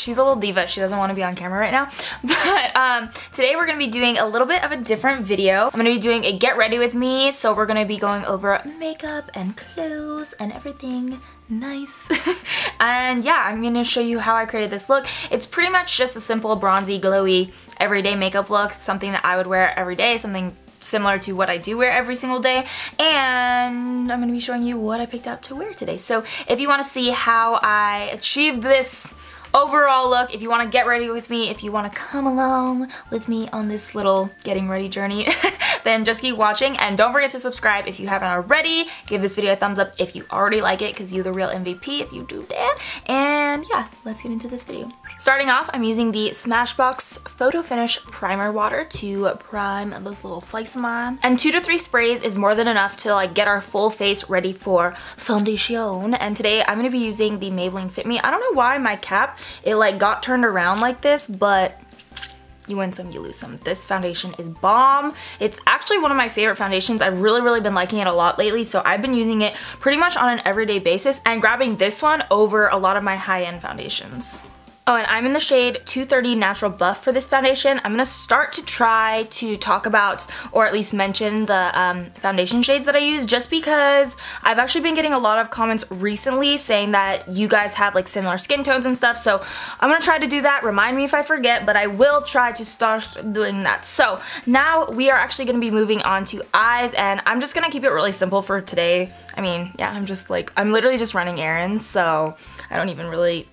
she's a little diva. She doesn't want to be on camera right now. But um, today we're going to be doing a little bit of a different video. I'm going to be doing a get ready with me. So we're going to be going over makeup and clothes and everything nice. and yeah, I'm going to show you how I created this look. It's pretty much just a simple bronzy, glowy, everyday makeup look. Something that I would wear every day. Something similar to what I do wear every single day and I'm going to be showing you what I picked out to wear today. So if you want to see how I achieved this overall look, if you want to get ready with me, if you want to come along with me on this little getting ready journey, then just keep watching and don't forget to subscribe if you haven't already. Give this video a thumbs up if you already like it because you're the real MVP if you do that. And yeah, let's get into this video. Starting off, I'm using the Smashbox Photo Finish Primer Water to prime this little face of mine. And two to three sprays is more than enough to like get our full face ready for foundation. And today I'm going to be using the Maybelline Fit Me. I don't know why my cap, it like got turned around like this, but you win some, you lose some. This foundation is bomb. It's actually one of my favorite foundations. I've really, really been liking it a lot lately, so I've been using it pretty much on an everyday basis and grabbing this one over a lot of my high-end foundations. Oh, and I'm in the shade 230 Natural Buff for this foundation. I'm going to start to try to talk about, or at least mention, the um, foundation shades that I use, just because I've actually been getting a lot of comments recently saying that you guys have like similar skin tones and stuff, so I'm going to try to do that. Remind me if I forget, but I will try to start doing that. So now we are actually going to be moving on to eyes, and I'm just going to keep it really simple for today. I mean, yeah, I'm just like, I'm literally just running errands, so I don't even really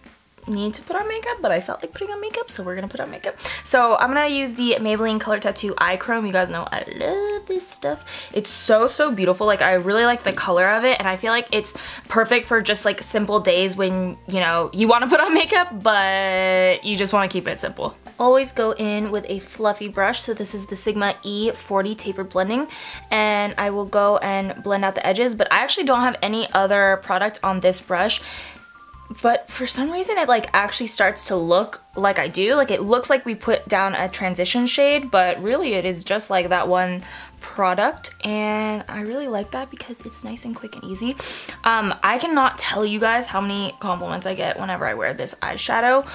need to put on makeup, but I felt like putting on makeup, so we're gonna put on makeup. So I'm gonna use the Maybelline Color Tattoo Eye Chrome. You guys know I love this stuff. It's so, so beautiful. Like, I really like the color of it, and I feel like it's perfect for just, like, simple days when, you know, you want to put on makeup, but you just want to keep it simple. Always go in with a fluffy brush. So this is the Sigma E40 Tapered Blending, and I will go and blend out the edges, but I actually don't have any other product on this brush but for some reason it like actually starts to look like I do. Like it looks like we put down a transition shade, but really it is just like that one product and I really like that because it's nice and quick and easy. Um, I cannot tell you guys how many compliments I get whenever I wear this eyeshadow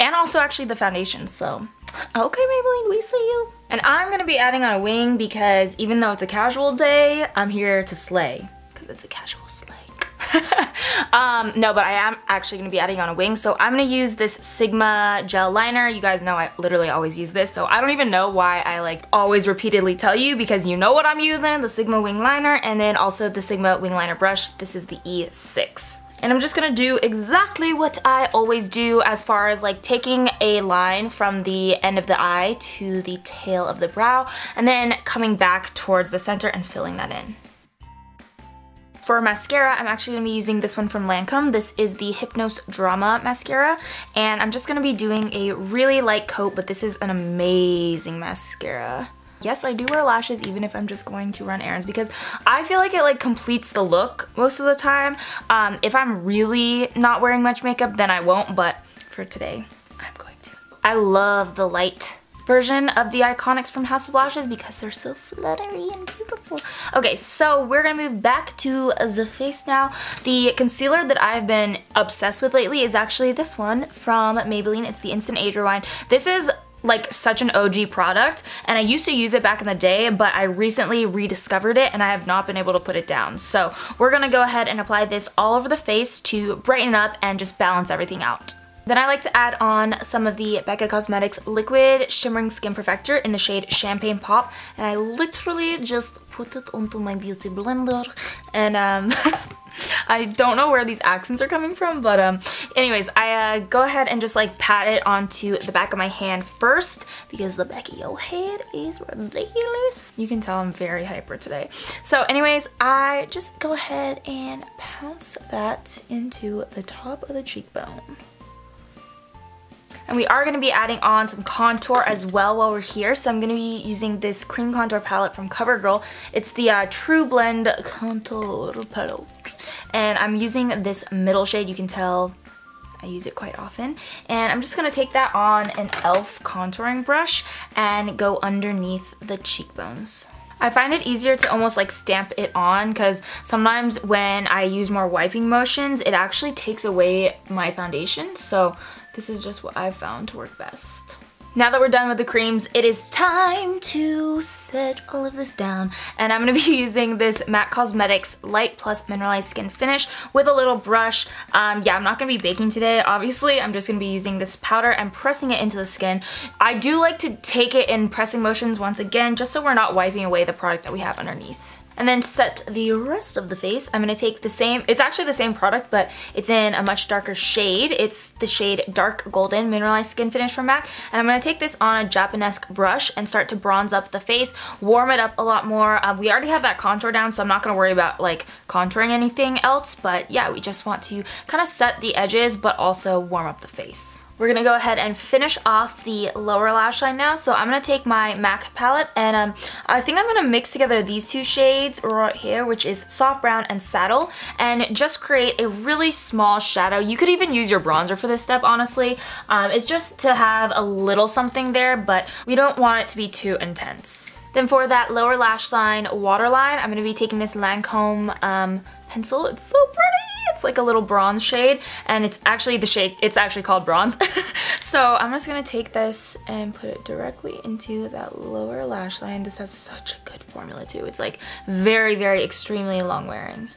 and also actually the foundation, so okay Maybelline, we see you. And I'm to be adding on a wing because even though it's a casual day, I'm here to slay because it's a casual slay. um, no, but I am actually going to be adding on a wing. So I'm going to use this Sigma gel liner. You guys know I literally always use this. So I don't even know why I like always repeatedly tell you because you know what I'm using, the Sigma wing liner and then also the Sigma wing liner brush. This is the E6. And I'm just gonna do exactly what I always do as far as like taking a line from the end of the eye to the tail of the brow and then coming back towards the center and filling that in. For mascara, I'm actually going to be using this one from Lancome. This is the Hypnose Drama Mascara, and I'm just going to be doing a really light coat, but this is an amazing mascara. Yes, I do wear lashes even if I'm just going to run errands because I feel like it like completes the look most of the time. Um, if I'm really not wearing much makeup, then I won't, but for today, I'm going to. I love the light version of the Iconics from House of Lashes because they're so fluttery and Okay, so we're gonna move back to the face now. The concealer that I've been obsessed with lately is actually this one from Maybelline. It's the Instant Age Rewind. This is like such an OG product and I used to use it back in the day but I recently rediscovered it and I have not been able to put it down. So we're gonna go ahead and apply this all over the face to brighten up and just balance everything out. Then I like to add on some of the Becca Cosmetics Liquid Shimmering Skin Perfector in the shade Champagne Pop. And I literally just put it onto my beauty blender. And um, I don't know where these accents are coming from, but um, anyways, I uh, go ahead and just like pat it onto the back of my hand first because the back of your head is ridiculous. You can tell I'm very hyper today. So anyways, I just go ahead and pounce that into the top of the cheekbone. And we are going to be adding on some contour as well while we're here. So I'm going to be using this cream contour palette from CoverGirl. It's the uh, True Blend Contour Palette. And I'm using this middle shade. You can tell I use it quite often. And I'm just going to take that on an e.l.f. contouring brush and go underneath the cheekbones. I find it easier to almost like stamp it on because sometimes when I use more wiping motions, it actually takes away my foundation. So this is just what I've found to work best. Now that we're done with the creams, it is time to set all of this down. And I'm going to be using this MAC Cosmetics Light Plus Mineralized Skin Finish with a little brush. Um, yeah, I'm not going to be baking today, obviously. I'm just going to be using this powder and pressing it into the skin. I do like to take it in pressing motions once again, just so we're not wiping away the product that we have underneath. And then set the rest of the face, I'm to take the same, it's actually the same product, but it's in a much darker shade. It's the shade Dark Golden Mineralized Skin Finish from MAC. And I'm to take this on a Japonesque brush and start to bronze up the face, warm it up a lot more. Uh, we already have that contour down, so I'm not to worry about like contouring anything else. But yeah, we just want to kind of set the edges, but also warm up the face. We're gonna go ahead and finish off the lower lash line now. So I'm gonna take my MAC palette and um, I think I'm gonna mix together these two shades right here, which is Soft Brown and Saddle, and just create a really small shadow. You could even use your bronzer for this step, honestly. Um, it's just to have a little something there, but we don't want it to be too intense. Then for that lower lash line waterline, I'm gonna be taking this Lancome um, pencil. It's so pretty. It's like a little bronze shade and it's actually the shade, it's actually called bronze. so I'm just gonna take this and put it directly into that lower lash line. This has such a good formula too. It's like very, very extremely long wearing.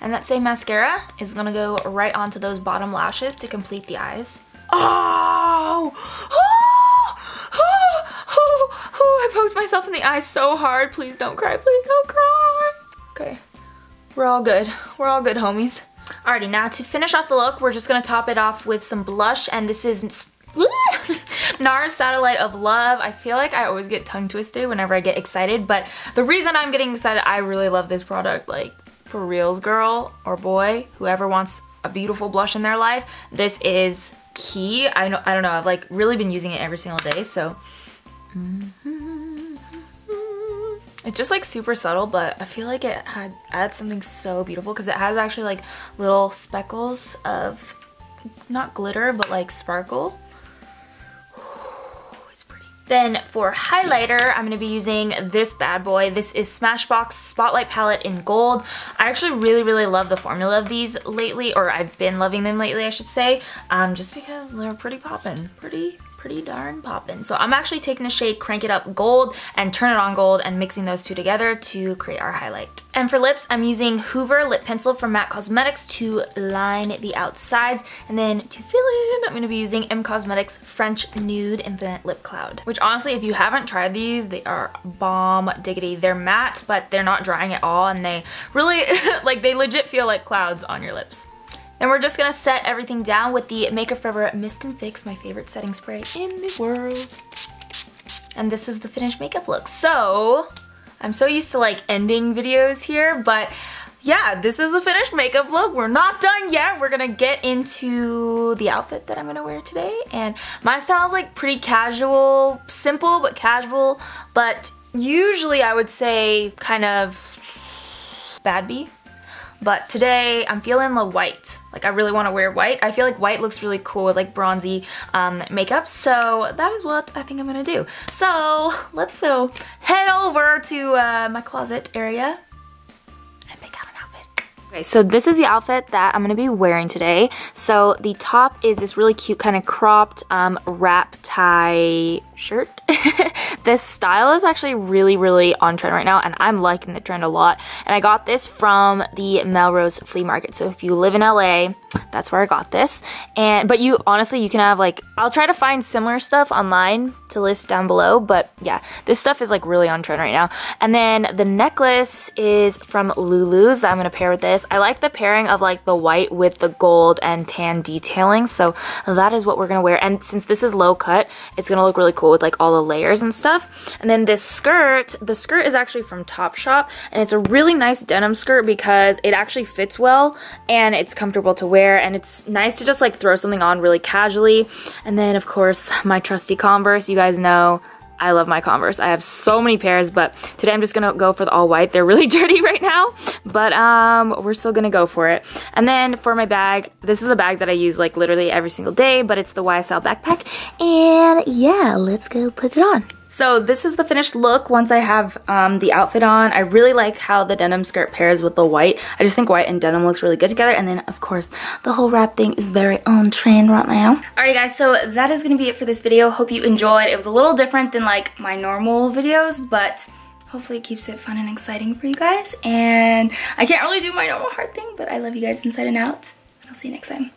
And that same mascara is gonna go right onto those bottom lashes to complete the eyes. Oh! oh! oh! oh! oh! I poked myself in the eye so hard. Please don't cry. Please don't cry. Okay. We're all good. We're all good, homies. Alrighty, now to finish off the look, we're just to top it off with some blush, and this is NARS Satellite of Love. I feel like I always get tongue twisted whenever I get excited, but the reason I'm getting excited, I really love this product. Like, for reals, girl or boy, whoever wants a beautiful blush in their life, this is key. I, know, I don't know, I've like really been using it every single day, so... Mm -hmm. It's just like super subtle, but I feel like it had adds something so beautiful because it has actually like little speckles of not glitter, but like sparkle. it's pretty. Then for highlighter, I'm going to be using this bad boy. This is Smashbox Spotlight Palette in gold. I actually really, really love the formula of these lately, or I've been loving them lately, I should say, um, just because they're pretty poppin'. Pretty, pretty darn poppin'. So I'm actually taking the shade Crank It Up Gold and Turn It On Gold and mixing those two together to create our highlight. And for lips, I'm using Hoover Lip Pencil from MAC Cosmetics to line the outsides. And then to fill in, I'm going to be using Em Cosmetics French Nude Infinite Lip Cloud. Which honestly, if you haven't tried these, they are bomb diggity. They're matte, but they're not drying at all. And they really, like they legit feel like clouds on your lips. Then we're just gonna set everything down with the Makeup Forever Mist and Fix, my favorite setting spray in the world. And this is the finished makeup look. So, I'm so used to like ending videos here, but yeah, this is the finished makeup look. We're not done yet. We're gonna get into the outfit that I'm gonna wear today. And my style is like pretty casual, simple but casual, but usually I would say kind of bad bee but today I'm feeling the white. Like I really want to wear white. I feel like white looks really cool with like bronzy um, makeup. So that is what I think I'm going to do. So let's go head over to uh, my closet area and out an outfit. Okay, so this is the outfit that I'm going to be wearing today. So the top is this really cute kind of cropped um, wrap tie shirt. this style is actually really, really on trend right now, and I'm liking the trend a lot. And I got this from the Melrose Flea Market. So if you live in LA, that's where I got this. And But you, honestly, you can have like, I'll try to find similar stuff online to list down below. But yeah, this stuff is like really on trend right now. And then the necklace is from Lulu's that I'm going to pair with this. I like the pairing of like the white with the gold and tan detailing. So that is what we're going to wear. And since this is low cut, it's going to look really cool with like all the layers and stuff. And then this skirt, the skirt is actually from Topshop and it's a really nice denim skirt because it actually fits well and it's comfortable to wear and it's nice to just like throw something on really casually. And then of course my trusty Converse, you guys know I love my Converse. I have so many pairs, but today I'm just gonna go for the all white. They're really dirty right now, but um, we're still gonna go for it. And then for my bag, this is a bag that I use like literally every single day, but it's the YSL backpack. And yeah, let's go put it on. So this is the finished look once I have um, the outfit on. I really like how the denim skirt pairs with the white. I just think white and denim looks really good together. And then of course the whole wrap thing is very on trend right now. Alright guys, so that is going to be it for this video. Hope you enjoyed. It was a little different than like my normal videos, but hopefully it keeps it fun and exciting for you guys. And I can't really do my normal heart thing, but I love you guys inside and out. I'll see you next time.